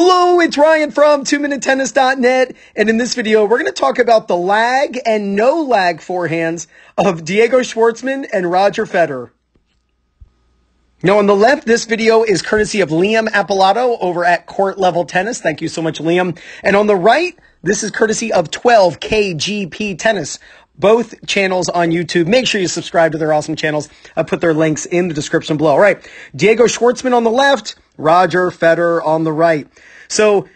Hello, it's Ryan from 2minutetennis.net. And in this video, we're going to talk about the lag and no lag forehands of Diego Schwartzman and Roger Federer. Now, on the left, this video is courtesy of Liam Apilado over at Court Level Tennis. Thank you so much, Liam. And on the right, this is courtesy of 12KGP Tennis. Both channels on YouTube. Make sure you subscribe to their awesome channels. I put their links in the description below. All right. Diego Schwartzman on the left, Roger Federer on the right. So,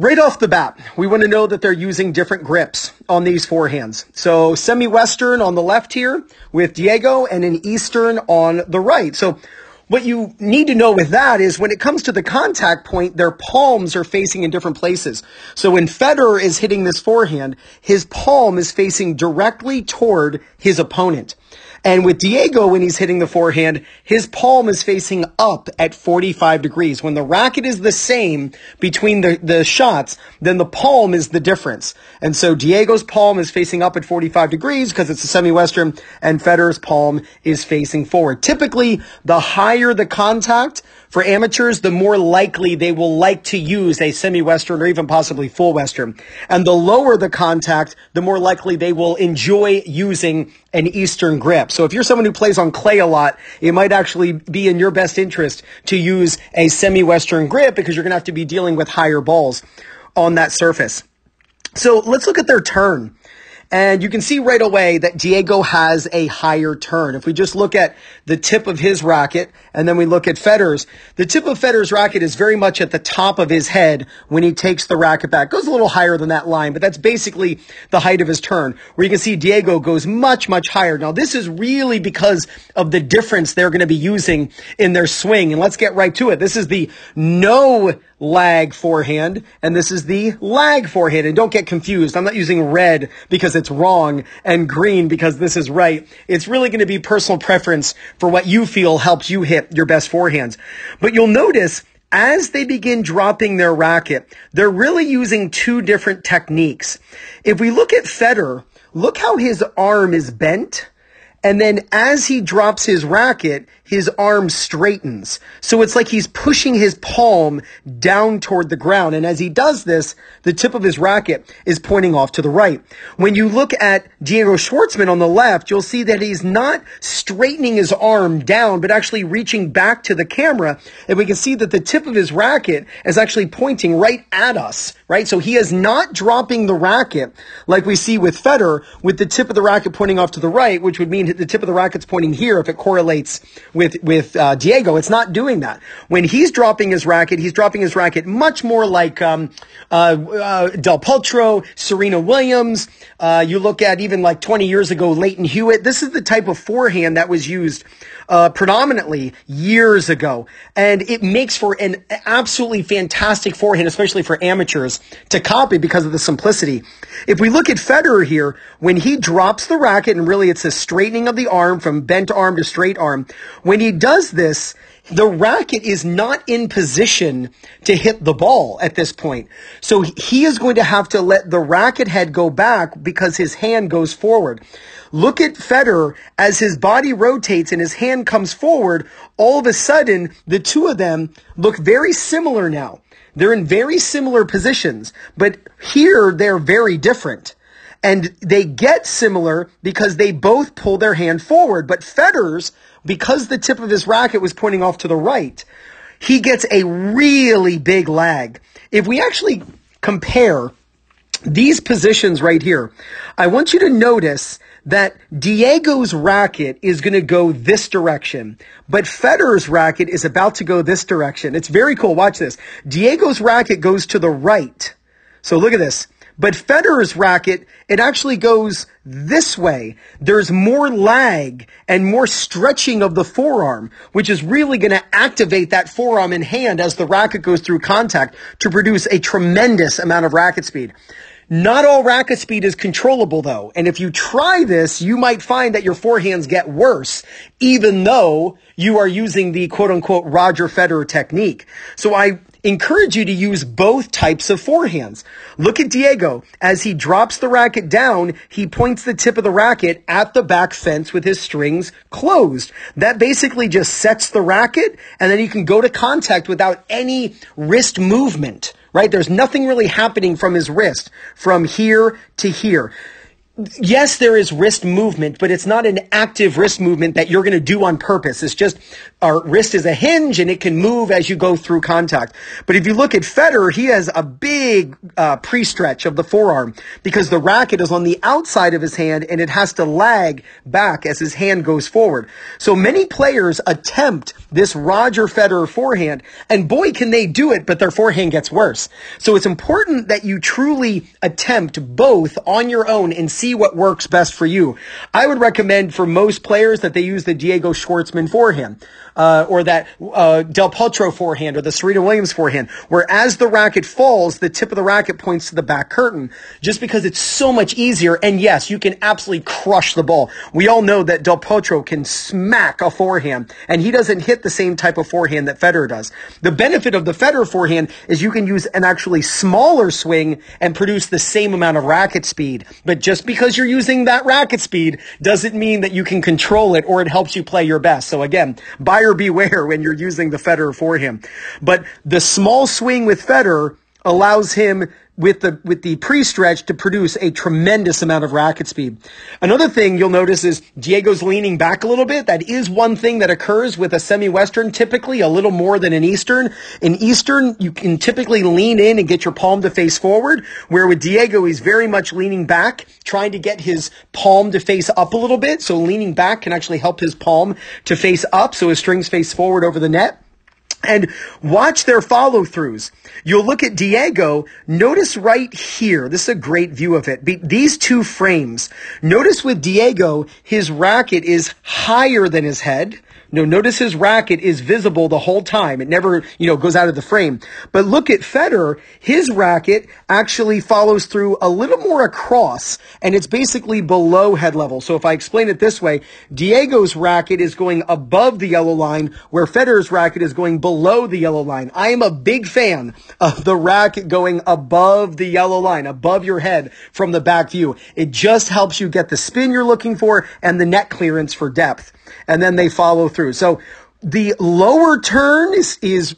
Right off the bat, we want to know that they're using different grips on these forehands. So semi-western on the left here with Diego and an eastern on the right. So what you need to know with that is when it comes to the contact point, their palms are facing in different places. So when Federer is hitting this forehand, his palm is facing directly toward his opponent. And with Diego, when he's hitting the forehand, his palm is facing up at 45 degrees. When the racket is the same between the, the shots, then the palm is the difference. And so Diego's palm is facing up at 45 degrees because it's a semi-western and Federer's palm is facing forward. Typically, the higher the contact, for amateurs, the more likely they will like to use a semi-western or even possibly full western. And the lower the contact, the more likely they will enjoy using an eastern grip. So if you're someone who plays on clay a lot, it might actually be in your best interest to use a semi-western grip because you're going to have to be dealing with higher balls on that surface. So let's look at their turn. And you can see right away that Diego has a higher turn. If we just look at the tip of his racket and then we look at Federer's, the tip of Federer's racket is very much at the top of his head when he takes the racket back. Goes a little higher than that line, but that's basically the height of his turn. Where you can see Diego goes much, much higher. Now this is really because of the difference they're going to be using in their swing. And let's get right to it. This is the no lag forehand, and this is the lag forehand. And don't get confused. I'm not using red because it's wrong and green because this is right. It's really going to be personal preference for what you feel helps you hit your best forehands. But you'll notice as they begin dropping their racket, they're really using two different techniques. If we look at Federer, look how his arm is bent. And then as he drops his racket, his arm straightens. So it's like he's pushing his palm down toward the ground. And as he does this, the tip of his racket is pointing off to the right. When you look at Diego Schwartzman on the left, you'll see that he's not straightening his arm down, but actually reaching back to the camera. And we can see that the tip of his racket is actually pointing right at us, right? So he is not dropping the racket like we see with Federer with the tip of the racket pointing off to the right, which would mean the tip of the racket's pointing here if it correlates with with uh, Diego. It's not doing that. When he's dropping his racket, he's dropping his racket much more like um, uh, uh, Del Potro, Serena Williams. Uh, you look at even like 20 years ago, Lleyton Hewitt. This is the type of forehand that was used uh, predominantly years ago, and it makes for an absolutely fantastic forehand, especially for amateurs to copy because of the simplicity. If we look at Federer here, when he drops the racket, and really it's a straightening of the arm from bent arm to straight arm, when he does this, the racket is not in position to hit the ball at this point. So he is going to have to let the racket head go back because his hand goes forward. Look at Federer as his body rotates and his hand comes forward. All of a sudden, the two of them look very similar now. They're in very similar positions, but here they're very different. And they get similar because they both pull their hand forward. But Federer's, because the tip of his racket was pointing off to the right, he gets a really big lag. If we actually compare these positions right here, I want you to notice that Diego's racket is going to go this direction, but Federer's racket is about to go this direction. It's very cool. Watch this. Diego's racket goes to the right. So look at this. But Federer's racket, it actually goes this way. There's more lag and more stretching of the forearm, which is really going to activate that forearm in hand as the racket goes through contact to produce a tremendous amount of racket speed. Not all racket speed is controllable though. And if you try this, you might find that your forehands get worse, even though you are using the quote unquote Roger Federer technique. So I encourage you to use both types of forehands. Look at Diego. As he drops the racket down, he points the tip of the racket at the back fence with his strings closed. That basically just sets the racket and then he can go to contact without any wrist movement, right? There's nothing really happening from his wrist from here to here yes, there is wrist movement, but it's not an active wrist movement that you're going to do on purpose. It's just our wrist is a hinge and it can move as you go through contact. But if you look at Federer, he has a big uh, pre-stretch of the forearm because the racket is on the outside of his hand and it has to lag back as his hand goes forward. So many players attempt this Roger Federer forehand and boy, can they do it, but their forehand gets worse. So it's important that you truly attempt both on your own and see what works best for you. I would recommend for most players that they use the Diego Schwartzman forehand uh, or that uh, Del Potro forehand or the Serena Williams forehand, where as the racket falls, the tip of the racket points to the back curtain, just because it's so much easier. And yes, you can absolutely crush the ball. We all know that Del Potro can smack a forehand, and he doesn't hit the same type of forehand that Federer does. The benefit of the Federer forehand is you can use an actually smaller swing and produce the same amount of racket speed. But just because you're using that racket speed doesn't mean that you can control it or it helps you play your best. So again, buyer buyer beware when you're using the Federer for him. But the small swing with Federer allows him with the with the pre-stretch to produce a tremendous amount of racket speed. Another thing you'll notice is Diego's leaning back a little bit. That is one thing that occurs with a semi-western typically a little more than an eastern. In eastern, you can typically lean in and get your palm to face forward, where with Diego he's very much leaning back, trying to get his palm to face up a little bit. So leaning back can actually help his palm to face up so his strings face forward over the net and watch their follow throughs. You'll look at Diego. Notice right here. This is a great view of it. Be- these two frames. Notice with Diego, his racket is higher than his head. No, notice his racket is visible the whole time. It never, you know, goes out of the frame. But look at Federer. His racket actually follows through a little more across and it's basically below head level. So if I explain it this way, Diego's racket is going above the yellow line where Federer's racket is going below the yellow line. I am a big fan of the racket going above the yellow line, above your head from the back view. It just helps you get the spin you're looking for and the net clearance for depth and then they follow through. So the lower turn is, is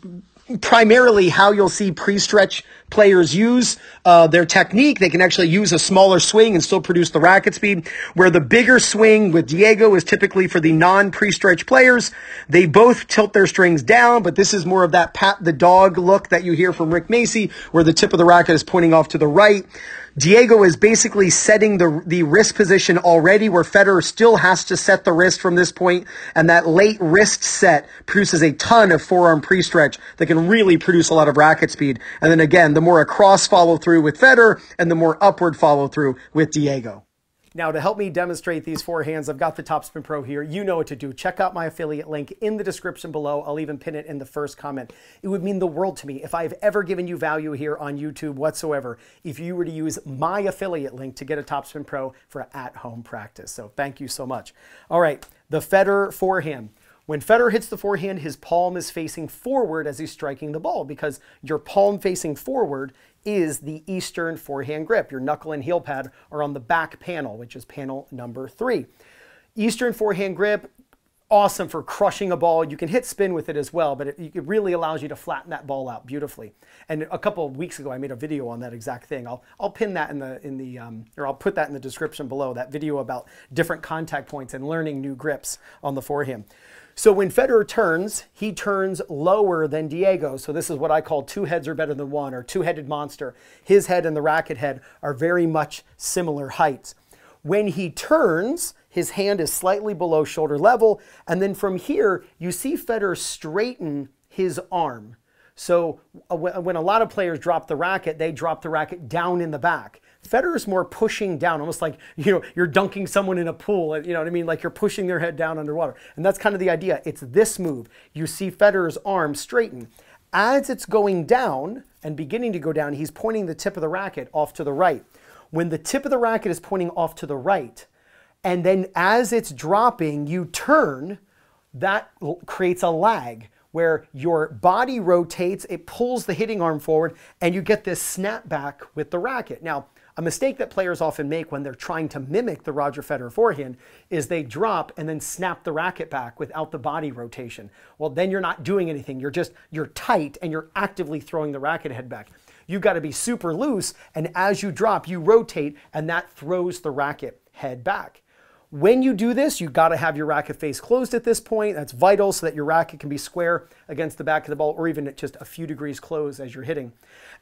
primarily how you'll see pre-stretch players use uh, their technique. They can actually use a smaller swing and still produce the racket speed. Where the bigger swing with Diego is typically for the non-pre-stretch players. They both tilt their strings down, but this is more of that pat the dog look that you hear from Rick Macci, where the tip of the racket is pointing off to the right. Diego is basically setting the, the wrist position already where Federer still has to set the wrist from this point, and that late wrist set produces a ton of forearm pre-stretch that can really produce a lot of racket speed. And then again, the more across follow through with Federer and the more upward follow through with Diego. Now, to help me demonstrate these four hands, I've got the Topspin Pro here. You know what to do. Check out my affiliate link in the description below. I'll even pin it in the first comment. It would mean the world to me if I've ever given you value here on YouTube whatsoever if you were to use my affiliate link to get a Topspin Pro for at-home practice. So thank you so much. All right, the Federer forehand. When Federer hits the forehand, his palm is facing forward as he's striking the ball because your palm facing forward is the Eastern forehand grip. Your knuckle and heel pad are on the back panel, which is panel number three. Eastern forehand grip, awesome for crushing a ball. You can hit spin with it as well, but it, it, really allows you to flatten that ball out beautifully. And a couple of weeks ago, I made a video on that exact thing. I'll, I'll pin that in the, in the um, or I'll put that in the description below, that video about different contact points and learning new grips on the forehand. So when Federer turns, he turns lower than Diego. So this is what I call two heads are better than one or two-headed monster. His head and the racket head are very much similar heights. When he turns, his hand is slightly below shoulder level. And then from here, you see Federer straighten his arm. So uh, when a lot of players drop the racket, they drop the racket down in the back. Federer's more pushing down, almost like you know you're dunking someone in a pool. You know what I mean? Like you're pushing their head down underwater, and that's kind of the idea. It's this move. You see Federer's arm straighten as it's going down and beginning to go down. He's pointing the tip of the racket off to the right. When the tip of the racket is pointing off to the right, and then as it's dropping, you turn. That creates a lag where your body rotates, it pulls the hitting arm forward, and you get this snap back with the racket. Now, a mistake that players often make when they're trying to mimic the Roger Federer forehand is they drop and then snap the racket back without the body rotation. Well, then you're not doing anything. You're just, you're tight and you're actively throwing the racket head back. You've got to be super loose, and as you drop, you rotate, and that throws the racket head back. When you do this, you've got to have your racket face closed at this point. That's vital so that your racket can be square against the back of the ball or even at just a few degrees closed as you're hitting.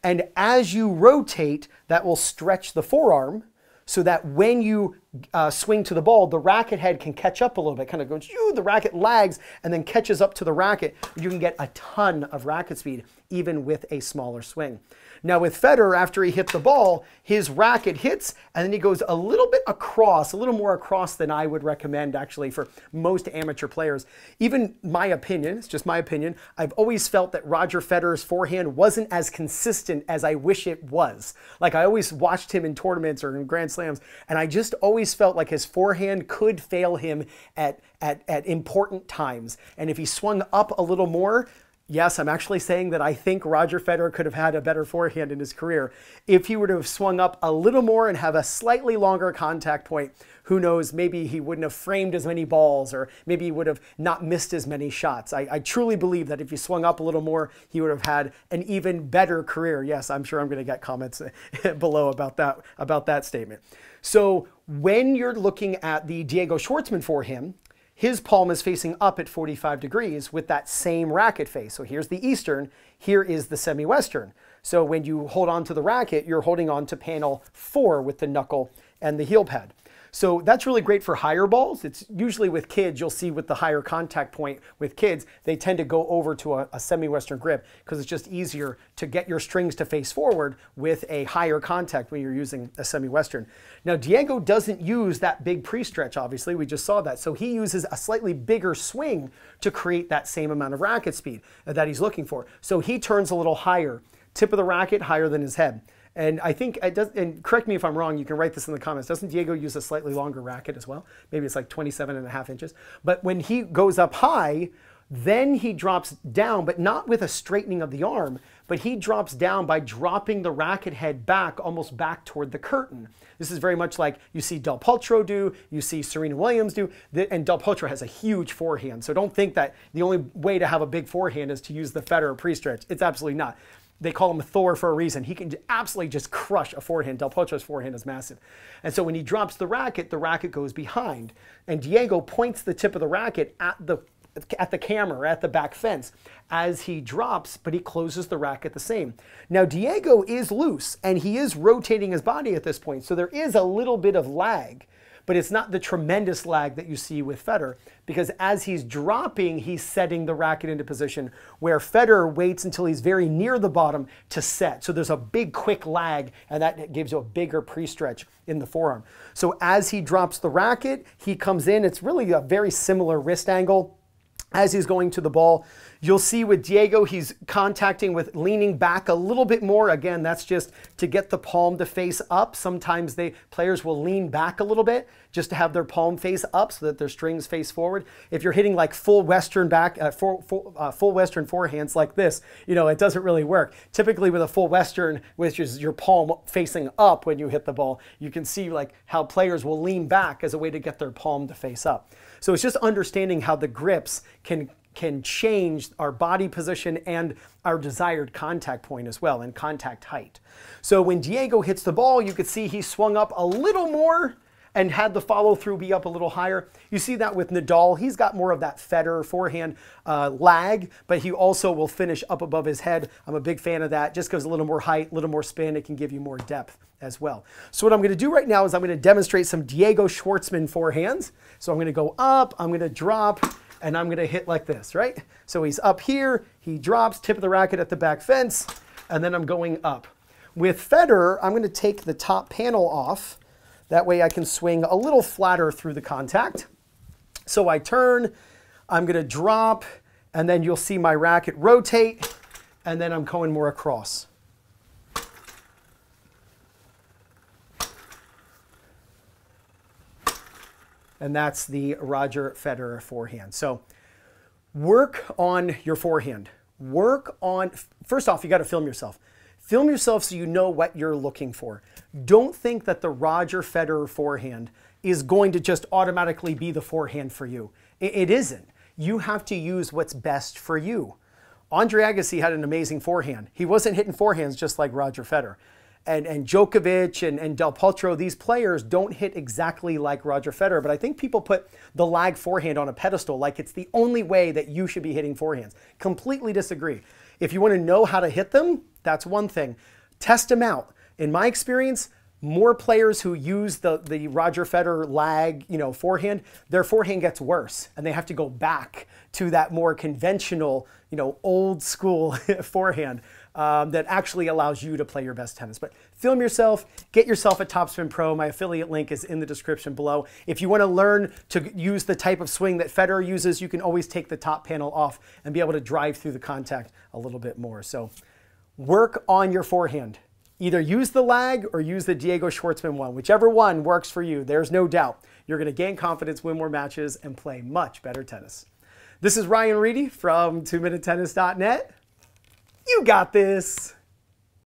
And as you rotate, that will stretch the forearm so that when you uh, swing to the ball, the racket head can catch up a little bit, kind of goes, you, the racket lags and then catches up to the racket. You can get a ton of racket speed even with a smaller swing. Now with Federer, after he hit the ball, his racket hits and then he goes a little bit across, a little more across than I would recommend actually for most amateur players. Even my opinion, it's just my opinion, I've always felt that Roger Federer's forehand wasn't as consistent as I wish it was. Like I always watched him in tournaments or in Grand Slams and I just always felt like his forehand could fail him at, at, at important times. And if he swung up a little more, Yes, I'm actually saying that I think Roger Federer could have had a better forehand in his career. If he were to have swung up a little more and have a slightly longer contact point, who knows, maybe he wouldn't have framed as many balls or maybe he would have not missed as many shots. I, I truly believe that if he swung up a little more, he would have had an even better career. Yes, I'm sure I'm going to get comments below about that, about that statement. So when you're looking at the Diego Schwartzman for him, his palm is facing up at 45 degrees with that same racket face. So here's the eastern, here is the semi-western. So when you hold on to the racket, you're holding on to panel four with the knuckle and the heel pad. So that's really great for higher balls. It's usually with kids, you'll see with the higher contact point with kids, they tend to go over to a, a semi-western grip because it's just easier to get your strings to face forward with a higher contact when you're using a semi-western. Now Diego doesn't use that big pre-stretch, obviously, we just saw that. So he uses a slightly bigger swing to create that same amount of racket speed that he's looking for. So he turns a little higher, tip of the racket higher than his head. And I think it does, and correct me if I'm wrong, you can write this in the comments. Doesn't Diego use a slightly longer racket as well? Maybe it's like 27 and a half inches. But when he goes up high, then he drops down, but not with a straightening of the arm, but he drops down by dropping the racket head back, almost back toward the curtain. This is very much like you see Del Potro do, you see Serena Williams do, and Del Potro has a huge forehand. So don't think that the only way to have a big forehand is to use the Federer pre-stretch. It's absolutely not. They call him Thor for a reason. He can absolutely just crush a forehand. Del Potro's forehand is massive. And so when he drops the racket, the racket goes behind. And Diego points the tip of the racket at the at the camera, at the back fence as he drops, but he closes the racket the same. Now, Diego is loose and he is rotating his body at this point, so there is a little bit of lag but it's not the tremendous lag that you see with Federer because as he's dropping, he's setting the racket into position where Federer waits until he's very near the bottom to set. So there's a big quick lag and that gives you a bigger pre-stretch in the forearm. So as he drops the racket, he comes in. It's really a very similar wrist angle as he's going to the ball. You'll see with Diego, he's contacting with leaning back a little bit more. Again, that's just to get the palm to face up. Sometimes they players will lean back a little bit just to have their palm face up so that their strings face forward. If you're hitting like full Western back, uh, full, full, uh, full Western forehands like this, you know, it doesn't really work. Typically with a full Western, which is your palm facing up when you hit the ball, you can see like how players will lean back as a way to get their palm to face up. So it's just understanding how the grips can can change our body position and our desired contact point as well and contact height. So when Diego hits the ball, you could see he swung up a little more and had the follow through be up a little higher. You see that with Nadal. He's got more of that Federer forehand uh, lag, but he also will finish up above his head. I'm a big fan of that. Just gives a little more height, a little more spin. It can give you more depth as well. So what I'm going to do right now is I'm going to demonstrate some Diego Schwartzman forehands. So I'm going to go up, I'm going to drop, and I'm going to hit like this, right? So he's up here, he drops, tip of the racket at the back fence, and then I'm going up. With Federer, I'm going to take the top panel off. That way I can swing a little flatter through the contact. So I turn, I'm going to drop, and then you'll see my racket rotate, and then I'm going more across. and that's the Roger Federer forehand. So Work on your forehand. Work on, first off, you got to film yourself. Film yourself so you know what you're looking for. Don't think that the Roger Federer forehand is going to just automatically be the forehand for you. It, isn't. You have to use what's best for you. Andre Agassi had an amazing forehand. He wasn't hitting forehands just like Roger Federer. And, and Djokovic and, and Del Potro, these players don't hit exactly like Roger Federer, but I think people put the lag forehand on a pedestal like it's the only way that you should be hitting forehands. Completely disagree. If you want to know how to hit them, that's one thing. Test them out. In my experience, more players who use the, the Roger Federer lag, you know, forehand, their forehand gets worse and they have to go back to that more conventional, you know, old school forehand um, that actually allows you to play your best tennis. But film yourself, get yourself a Topspin Pro. My affiliate link is in the description below. If you want to learn to use the type of swing that Federer uses, you can always take the top panel off and be able to drive through the contact a little bit more. So work on your forehand. Either use the lag or use the Diego Schwartzman one. Whichever one works for you, there's no doubt. You're going to gain confidence, win more matches, and play much better tennis. This is Ryan Reidy from 2MinuteTennis.net. You got this.